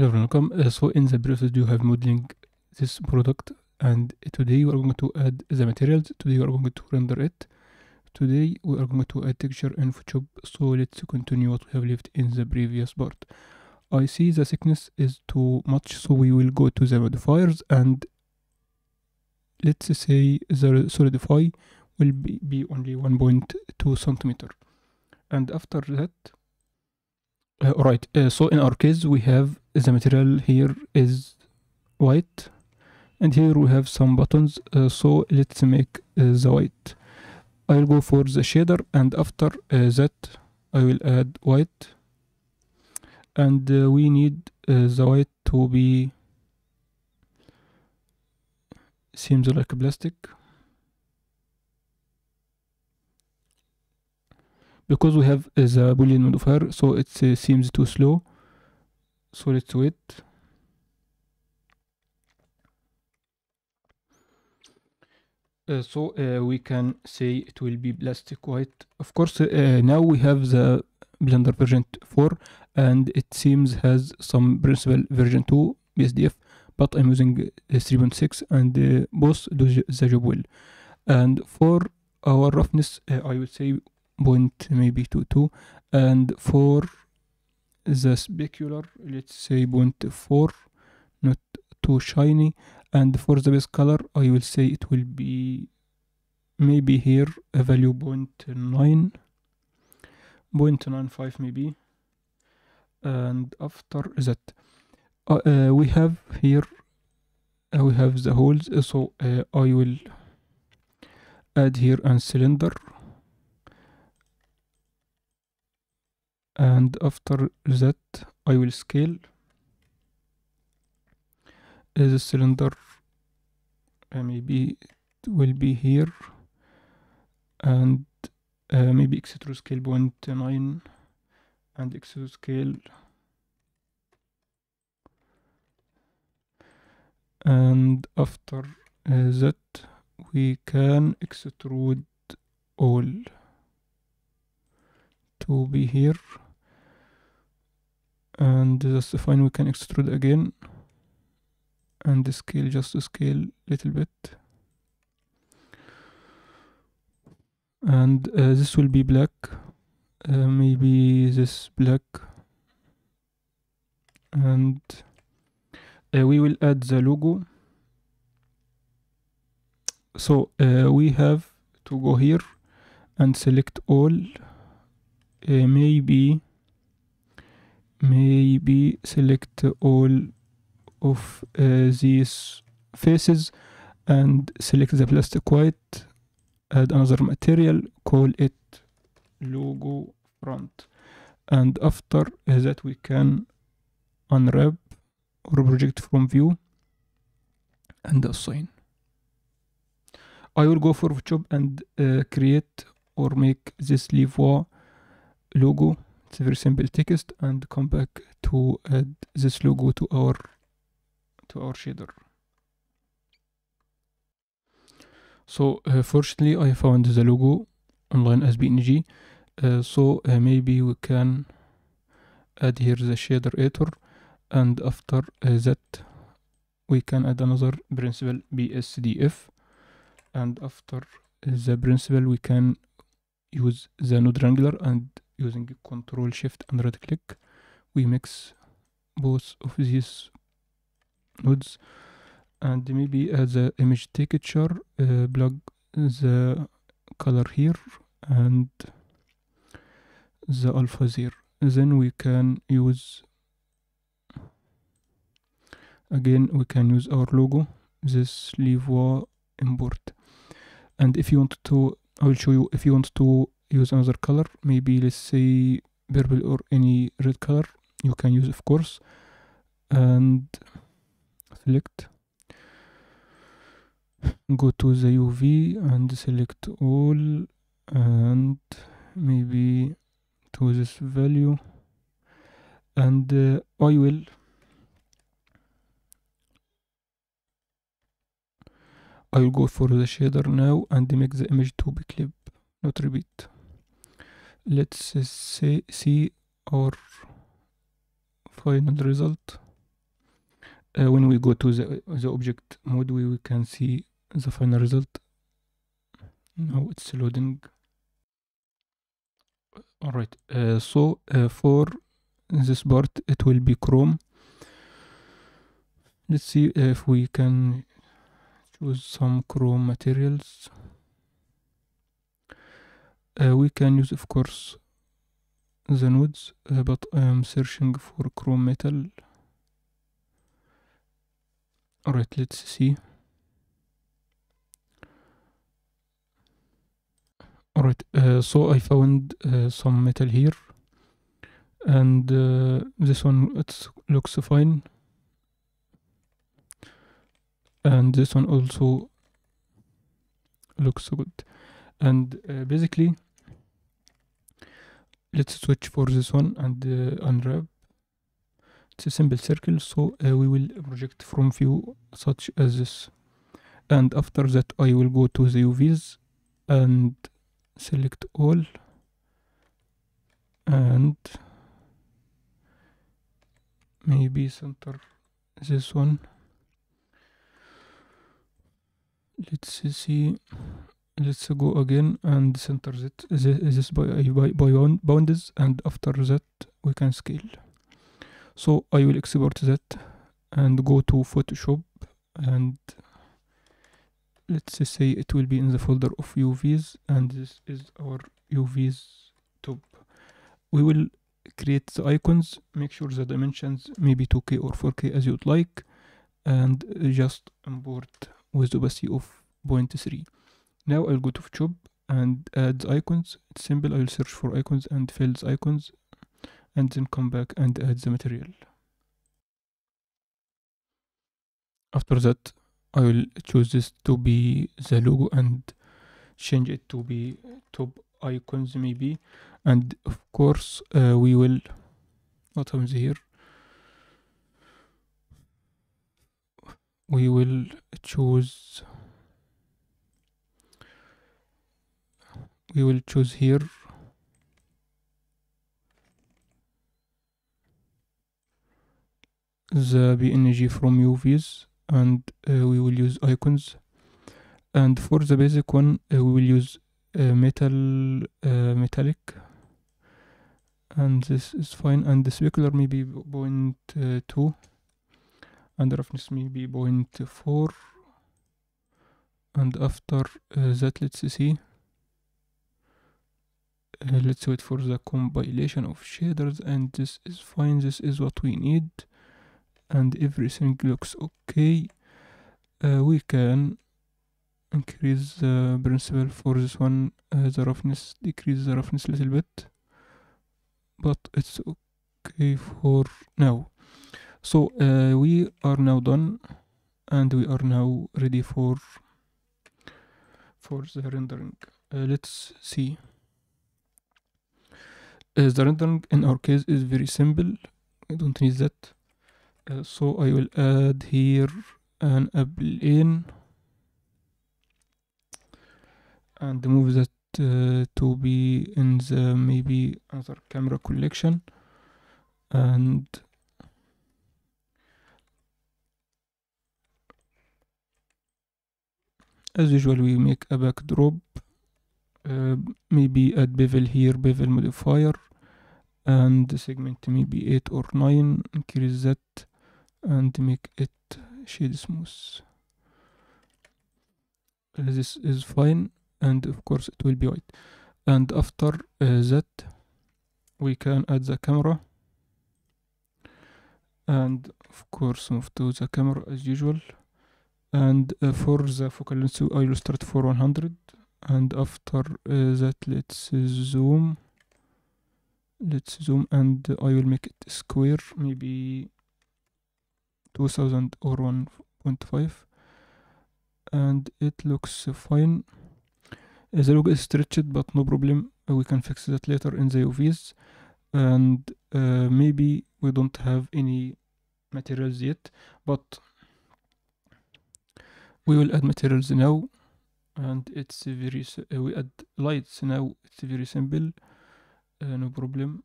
Hello, welcome. Uh, so in the previous you have modeling this product, and today we are going to add the materials. Today we are going to render it. Today we are going to add texture in Photoshop. So let's continue what we have left in the previous part. I see the thickness is too much, so we will go to the modifiers and let's say the solidify will be, be only 1.2 centimeter. And after that, uh, alright, uh, so in our case we have the material here is white and here we have some buttons uh, so let's make uh, the white. I'll go for the shader and after uh, that I will add white. And uh, we need the white to be seems like plastic because we have uh, the boolean modifier so it uh, seems too slow. So let's wait. Uh, so uh, we can say it will be plastic white of course uh, now we have the blender version 4 and it seems has some principal version 2 bsdf but i'm using 3.6 and uh, both do the job well. And for our roughness uh, i would say point maybe to 2 and for the specular let's say point 4 not too shiny. And for the base color I will say it will be maybe here a value point 9 point 95 maybe. And after that uh, uh, we have here uh, we have the holes. So uh, I will add here a cylinder and after that I will scale. The cylinder uh, maybe it will be here. And uh, maybe extrude scale point 9 and extrude scale and after uh, that we can extrude all to be here and that's fine we can extrude again. And scale just to scale little bit. And uh, this will be black. Uh, maybe this black. And uh, we will add the logo. So uh, we have to go here and select all. Uh, maybe maybe select all of uh, these faces and select the plastic white add another material call it logo front. And after that we can unwrap or project from view and assign. I will go for Photoshop and uh, create or make this logo it's very simple text and come back to add this logo to our to our shader. So uh, fortunately I found the logo online as PNG uh, so uh, maybe we can add here the shader editor and after uh, that we can add another principle BSDF and after the principle we can use the node wrangler and using control shift and right click we mix both of these nodes. And maybe as a image texture uh, plug the color here and the alpha there. Then we can use again we can use our logo this LEVOIT import. And if you want to I will show you if you want to use another color. Maybe let's say purple or any red color. You can use of course. And select. Go to the UV and select all. And maybe to this value. And uh, I will. I will go for the shader now and make the image to be clip not repeat let's say see our final result. Uh, when we go to the, the object mode we, we can see the final result. Now it's loading. All right uh, so uh, for this part it will be chrome. Let's see if we can choose some chrome materials uh, we can use of course the nodes uh, but I am searching for chrome metal. Alright let's see. Alright uh, so I found uh, some metal here and uh, this one it looks fine. And this one also looks good. And uh, basically let's switch for this one and uh, unwrap. It's a simple circle so uh, we will project from view such as this. And after that I will go to the UVs and select all. And maybe center this one. Let's see let's go again and center that. This by, by, by bounds and after that we can scale. So I will export that and go to Photoshop and let's say it will be in the folder of UVs and this is our UVs top we will create the icons make sure the dimensions maybe 2k or 4k as you'd like and just import with opacity of 0.3 now I'll go to Photoshop and add icons. It's simple. I'll search for icons and fields icons and then come back and add the material. After that I will choose this to be the logo and change it to be top icons maybe. And of course uh, we will what happens here? We will choose we will choose here. The png from UVs and uh, we will use icons. And for the basic one uh, we will use uh, metal metallic. And this is fine. And the specular maybe point two. And roughness maybe point four. And after that let's see uh, let's wait for the compilation of shaders and this is fine. This is what we need and everything looks okay. Uh, we can increase the principle for this one uh, the roughness decrease the roughness a little bit but it's okay for now. So uh, we are now done and we are now ready for for the rendering. Uh, let's see uh, the rendering in our case is very simple. I don't need that. Uh, so I will add here an plane and move that uh, to be in the maybe other camera collection. And as usual we make a backdrop. Uh, maybe add bevel here bevel modifier and the segment maybe 8 or 9 increase that and make it shade smooth. Uh, this is fine and of course it will be white. And after uh, that we can add the camera. And of course move to the camera as usual. And uh, for the focal length I will start for 100 and after uh, that let's zoom let's zoom and I will make it square maybe 2000 or 1.5 and it looks fine. The logo is stretched but no problem. We can fix that later in the UVs and uh, maybe we don't have any materials yet but we will add materials now. And it's very uh, we add lights now. It's very simple no problem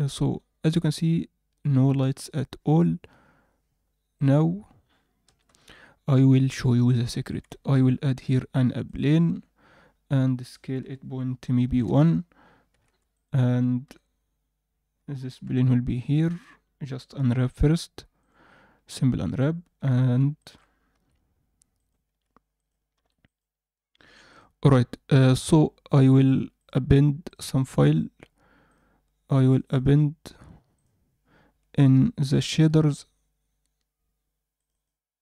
uh, so as you can see no lights at all. Now I will show you the secret. I will add here an plane and scale it point to maybe 1 and this plane will be here. Just unwrap first. Simple unwrap and alright uh, so I will append some file. I will append in the shaders.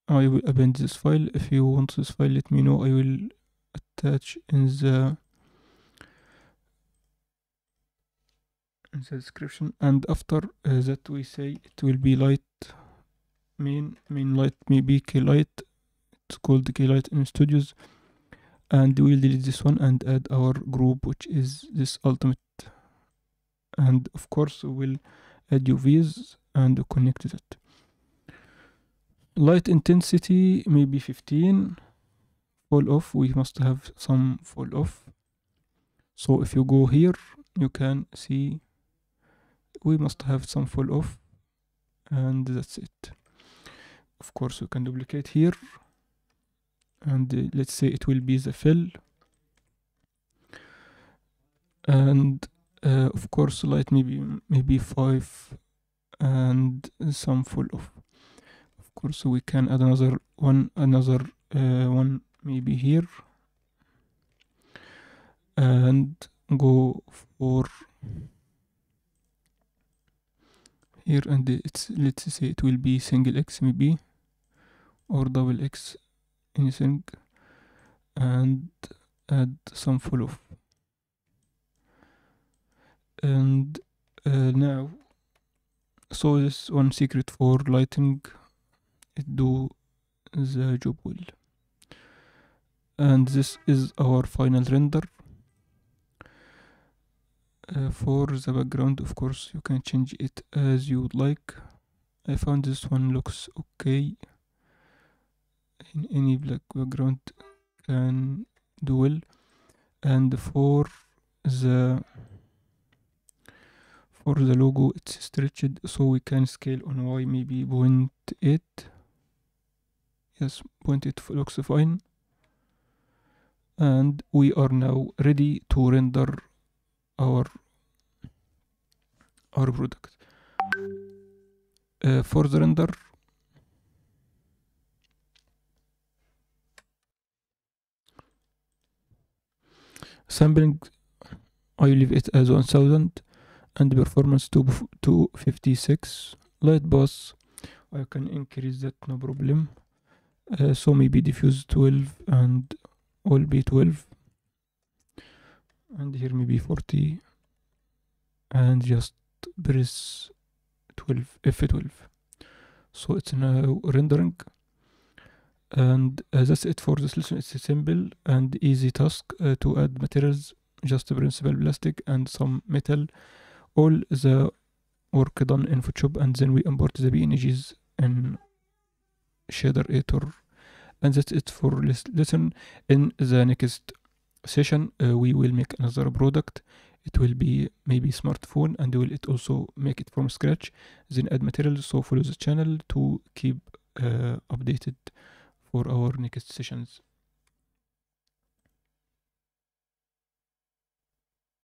I will append this file. If you want this file let me know. I will attach in the in the description. And after uh, that we say it will be light main main light maybe key light. It's called key light in studios and we'll delete this one and add our group which is this ultimate. And of course we will add UVs and connect it light intensity maybe 15 fall off we must have some fall off. So if you go here you can see we must have some fall off. And that's it. Of course we can duplicate here and uh, let's say it will be the fill. And uh, of course light maybe maybe 5 and some full off. Of course we can add another one another uh, one maybe here. And go for here and it's let's say it will be single x maybe or double x anything and add some off and uh, now so this one secret for lighting it do the job well. And this is our final render. Uh, for the background of course you can change it as you would like. I found this one looks okay in any black background can do well. And for the for the logo it's stretched so we can scale on y maybe 0.8 yes 0.8 looks fine. And we are now ready to render our our product. Uh, for the render sampling I leave it as 1000 and performance to 256 light pass I can increase that no problem. Uh, so maybe diffuse 12 and all be 12 and here maybe 40 and just press 12 F12 so it's now rendering and uh, that's it for this lesson it's a simple and easy task uh, to add materials just principal plastic and some metal all the work done in Photoshop and then we import the PNGs in shader editor. And that's it for this lesson. In the next session uh, we will make another product. It will be maybe smartphone and will it also make it from scratch? Then add materials so follow the channel to keep uh, updated for our next sessions